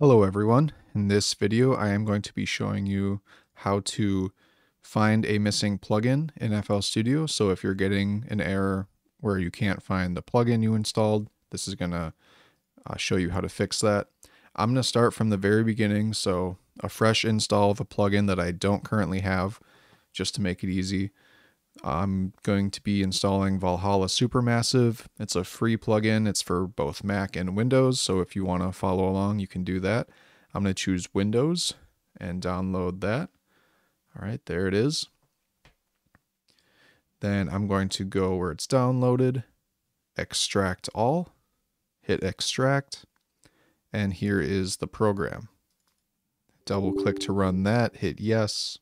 Hello everyone. In this video I am going to be showing you how to find a missing plugin in FL Studio. So if you're getting an error where you can't find the plugin you installed, this is going to uh, show you how to fix that. I'm going to start from the very beginning, so a fresh install of a plugin that I don't currently have, just to make it easy. I'm going to be installing Valhalla Supermassive. It's a free plugin. It's for both Mac and Windows. So if you want to follow along, you can do that. I'm going to choose Windows and download that. All right, there it is. Then I'm going to go where it's downloaded, extract all, hit extract, and here is the program. Double click to run that, hit yes,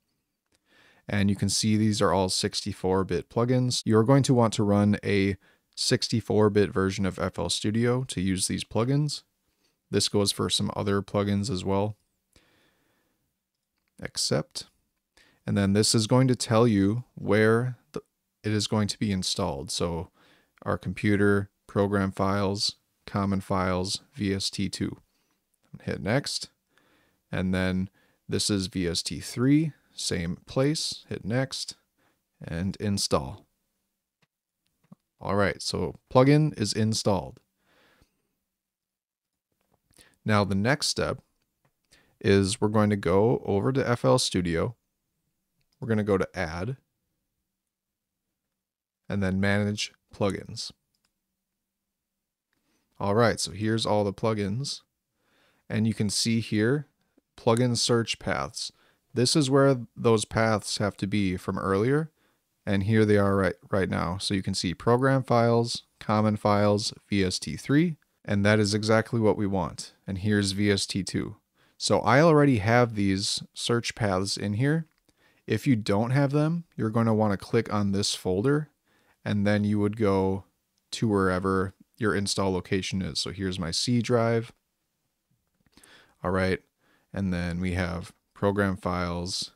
and you can see these are all 64-bit plugins. You're going to want to run a 64-bit version of FL Studio to use these plugins. This goes for some other plugins as well. Accept. And then this is going to tell you where the, it is going to be installed. So our computer, program files, common files, VST2. Hit next. And then this is VST3 same place, hit next, and install. All right, so plugin is installed. Now the next step is we're going to go over to FL Studio. We're going to go to Add, and then Manage Plugins. All right, so here's all the plugins. And you can see here, plugin search paths. This is where those paths have to be from earlier. And here they are right, right now. So you can see program files, common files, VST3, and that is exactly what we want. And here's VST2. So I already have these search paths in here. If you don't have them, you're going to want to click on this folder and then you would go to wherever your install location is. So here's my C drive. All right. And then we have program files,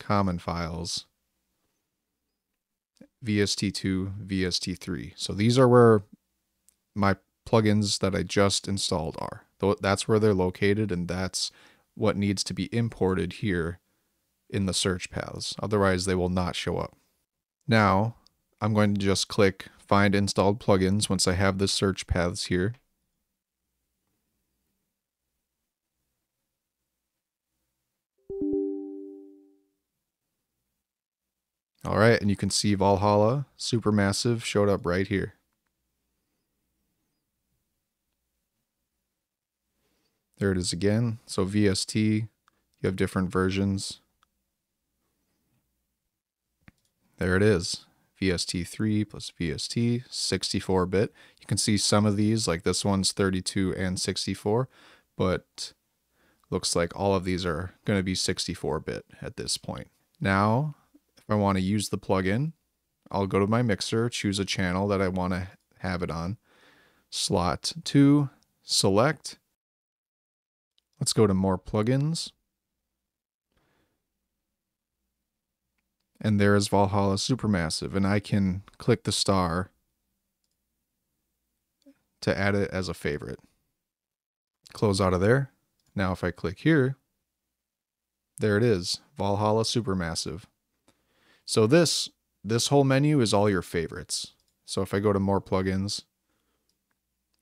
common files, VST2, VST3. So these are where my plugins that I just installed are. That's where they're located and that's what needs to be imported here in the search paths. Otherwise they will not show up. Now I'm going to just click find installed plugins once I have the search paths here. All right, and you can see Valhalla Supermassive showed up right here. There it is again. So VST, you have different versions. There it is. VST3 plus VST, 64-bit. You can see some of these, like this one's 32 and 64, but looks like all of these are going to be 64-bit at this point. Now, if I want to use the plugin, I'll go to my mixer, choose a channel that I want to have it on. Slot 2, select. Let's go to more plugins. And there is Valhalla Supermassive, and I can click the star to add it as a favorite. Close out of there. Now if I click here, there it is, Valhalla Supermassive. So this this whole menu is all your favorites. So if I go to more plugins,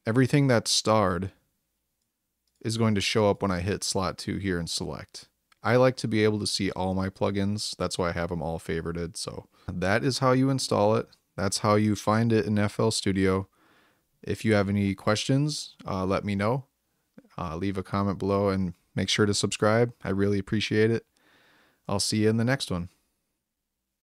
everything that's starred is going to show up when I hit slot 2 here and select. I like to be able to see all my plugins. That's why I have them all favorited. So that is how you install it. That's how you find it in FL Studio. If you have any questions, uh, let me know. Uh, leave a comment below and make sure to subscribe. I really appreciate it. I'll see you in the next one.